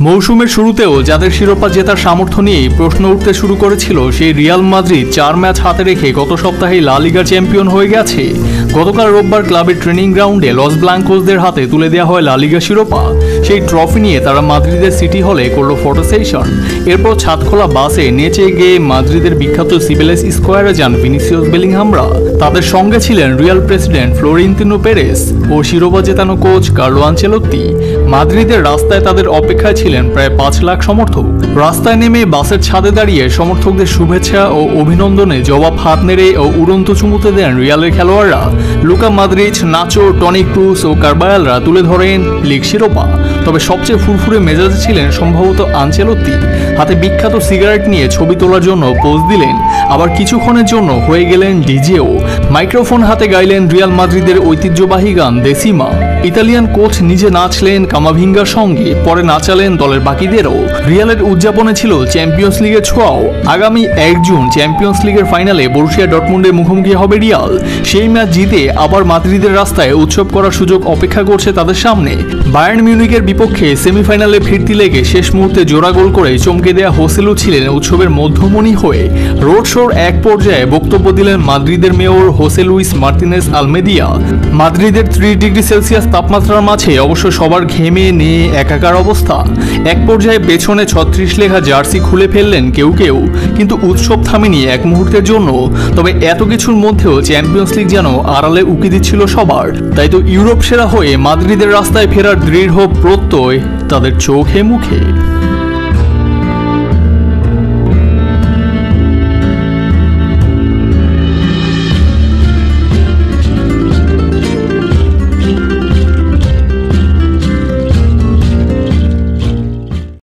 মৌসুমের শুরুতেও যাদের শিরোপা জেতার সামর্থ্য নিয়েই প্রশ্ন উঠতে শুরু করেছিল, সেই রিয়াল মাদ্রিদ চার ম্যাচ হাতে রেখে গত সপ্তাহে লা লিগার চ্যাম্পিয়ন হয়ে গেছে। গতকাল রোববার ক্লাবের ট্রেনিং গ্রাউন্ডে লস ব্লাঙ্কোসদের হাতে তুলে দেওয়া হয় লা লিগা শিরোপা। সেই ট্রফি নিয়ে তারা মাদ্রিদের সিটি হলে করল ফটো সেশন এরপর ছাদখোলা বাসে নেচে গিয়ে মাদ্রিদের বিখ্যাত সিবেলেস স্কোয়ারে যান ভিনিসিয়াস বেলিংহামরা। তাদের সঙ্গে ছিলেন রিয়াল প্রেসিডেন্ট ফ্লোরিন্তিনো পেরেস ও শিরোপা জেতানো কোচ কার্লো আনচেলত্তি। মাদ্রিদের রাস্তায় তাদের অপেক্ষায় ছিলেন প্রায় পাঁচ লাখ সমর্থক। রাস্তায় নেমে বাসের ছাদে দাঁড়িয়ে সমর্থকদের শুভেচ্ছা ও অভিনন্দনে জবাব হাত নেড়ে ও উড়ন্ত চুমুতে দেন রিয়ালের খেলোয়াড়রা। Luka Modric Nacho, Toni Kroos ও কারবায়ালরা তুলে ধরেন লিগ শিরোপা। তবে সবচেয়ে ফুরফুরে মেজাজে ছিলেন সম্ভবত আনচেলত্তি। হাতে বিখ্যাত সিগারেট নিয়ে ছবি তোলার জন্য পোজ দিলেন। আবার কিছুক্ষণের জন্য হয়ে গেলেন ডিজেও। মাইক্রোফোন হাতে গাইলেন রিয়াল মাদ্রিদের ঐতিহ্যবাহী গান দেসিমা। ইতালিয়ান কোচ নিজে নাচলেন কামাভিঙ্গার সঙ্গে, পরে নাচালেন দলের বাকিদেরও। রিয়ালের উদযাপনে ছিল চ্যাম্পিয়ন্স লিগের ছোঁয়াও। আগামী এক জুন চ্যাম্পিয়ন্স লিগের ফাইনালে বরুশিয়া ডটমুন্ডের মুখোমুখি হবে রিয়াল। সেই ম্যাচ জিতে আবার মাদ্রিদের রাস্তায় উৎসব করার সুযোগ অপেক্ষা করছে তাদের সামনে। বায়ার্ন মিউনিকের বিপক্ষে সেমিফাইনালে ফিরতি লেগে শেষ মুহূর্তে জোড়া গোল করে চমকে দেয়া হোসেলু ছিলেন উৎসবের মধ্যমণি হয়ে। রোড শোর এক পর্যায়ে বক্তব্য দিলেন মাদ্রিদের mayor Jose Luis Martinez Almeida. মাদ্রিদের ত্রি ডিগ্রি সেলসিয়াস তাপমাত্রার মাঝে অবশ্য সবার ঘেমে নিয়ে একাকার অবস্থা। এক পর্যায়ে পেছনে ছত্রিশ লেখা জার্সি খুলে ফেললেন কেউ কেউ, কিন্তু উৎসব থামেনি এক মুহূর্তের জন্য। তবে এত কিছুর মধ্যেও চ্যাম্পিয়ন্স লিগ যেন আড়ালে উকি দিচ্ছিল সবার। তাই তো ইউরোপ সেরা হয়ে মাদ্রিদের রাস্তায় ফেরার দৃঢ় প্রত্যয় তাদের চোখে মুখে।